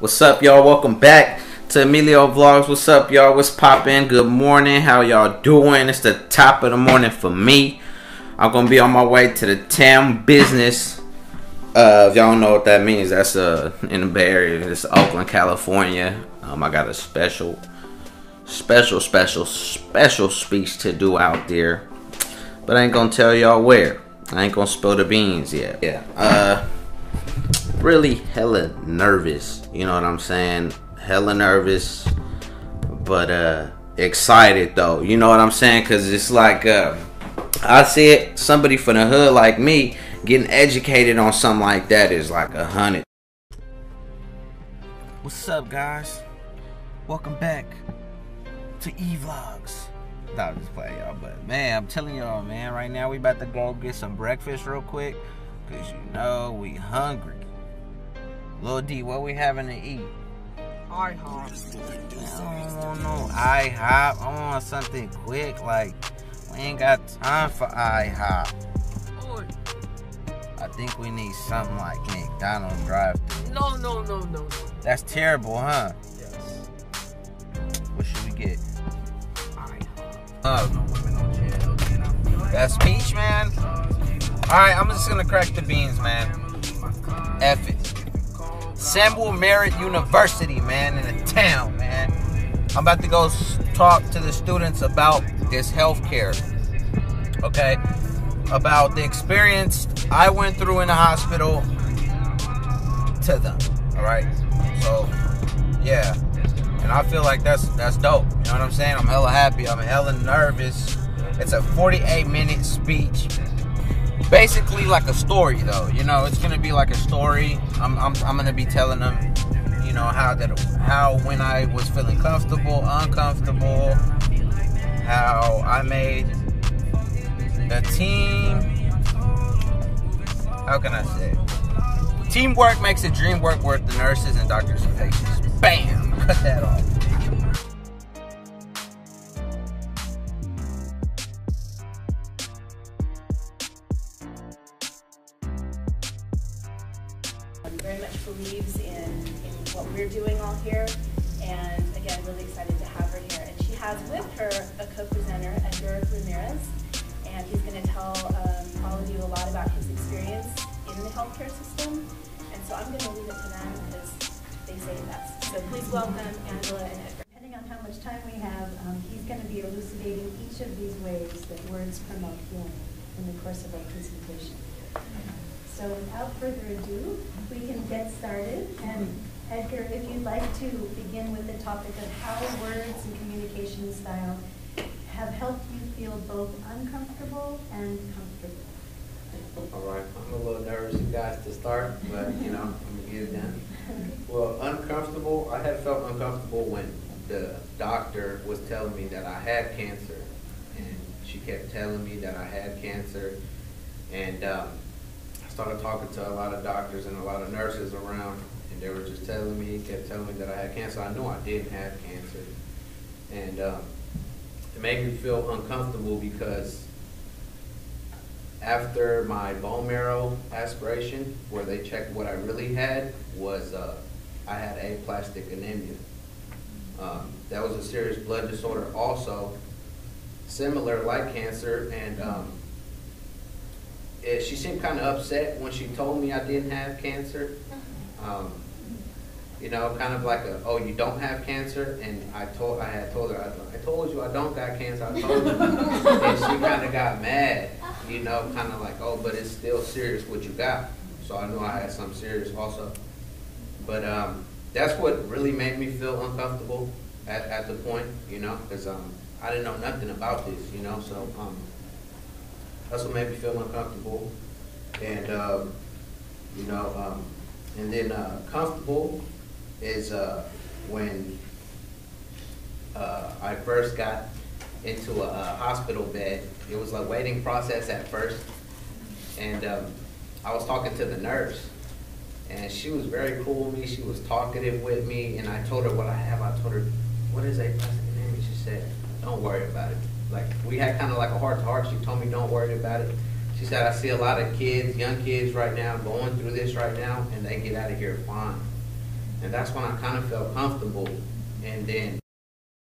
What's up, y'all? Welcome back to Emilio Vlogs. What's up, y'all? What's poppin'? Good morning. How y'all doing? It's the top of the morning for me. I'm gonna be on my way to the TAM business. Uh, if y'all don't know what that means, that's uh in the Bay Area. It's Oakland, California. Um, I got a special, special, special, special speech to do out there, but I ain't gonna tell y'all where. I ain't gonna spill the beans yet. Yeah. Uh really hella nervous. You know what I'm saying? Hella nervous, but uh excited though. You know what I'm saying? Cause it's like uh, I said, somebody from the hood like me getting educated on something like that is like a hundred. What's up, guys? Welcome back to E Vlogs. Thought just play y'all, but man, I'm telling y'all, man, right now we about to go get some breakfast real quick, cause you know we hungry. Lil D, what we having to eat? IHOP. I don't want no IHOP. I want something quick. Like, we ain't got time for IHOP. I think we need something like McDonald's drive No, no, no, no, no. That's terrible, huh? Yes. What should we get? IHOP. Uh, that's peach, man. Alright, I'm just gonna crack the beans, man. F it. Samuel Merritt University, man, in the town, man. I'm about to go talk to the students about this healthcare. Okay? About the experience I went through in the hospital to them. Alright? So, yeah. And I feel like that's that's dope. You know what I'm saying? I'm hella happy. I'm hella nervous. It's a 48 minute speech basically like a story though. You know it's gonna be like a story. I'm, I'm, I'm gonna be telling them you know how that how when i was feeling comfortable uncomfortable how i made the team. How can i say teamwork makes the dream work worth the nurses and doctors and patients. Bam! Cut that off very much believes in, in what we're doing all here. And again, really excited to have her here. And she has with her a co-presenter, Edgar Ramirez. And he's going to tell um, all of you a lot about his experience in the healthcare system. And so I'm going to leave it to them because they say it best. So please welcome Angela and Edgar. Depending on how much time we have, um, he's going to be elucidating each of these ways that words promote healing in the course of our presentation. So without further ado, we can get started. And Edgar, if you'd like to begin with the topic of how words and communication style have helped you feel both uncomfortable and comfortable. All right, I'm a little nervous, you guys, to start, but you know, I'm gonna get it done. Well, uncomfortable, I had felt uncomfortable when the doctor was telling me that I had cancer. And she kept telling me that I had cancer. And um, started talking to a lot of doctors and a lot of nurses around, and they were just telling me, kept telling me that I had cancer. I knew I didn't have cancer. And um, it made me feel uncomfortable because after my bone marrow aspiration, where they checked what I really had, was uh, I had aplastic anemia. Um, that was a serious blood disorder, also similar like cancer, and um, it, she seemed kind of upset when she told me I didn't have cancer. Um, you know, kind of like a, oh, you don't have cancer, and I told, I had told her, I, I told you I don't got cancer. I told you, and she kind of got mad. You know, kind of like, oh, but it's still serious what you got. So I knew I had some serious also. But um, that's what really made me feel uncomfortable at, at the point, you know, because um, I didn't know nothing about this, you know, so um, that's what made me feel uncomfortable. And, um, you know, um, and then uh, comfortable is uh, when uh, I first got into a, a hospital bed. It was a waiting process at first. And um, I was talking to the nurse, and she was very cool with me. She was talkative with me, and I told her what I have. I told her, what is aplastic anemia? She said, don't worry about it. Like, we had kind of like a heart to heart. She told me, don't worry about it. She said, I see a lot of kids, young kids right now, going through this right now, and they get out of here fine. And that's when I kind of felt comfortable. And then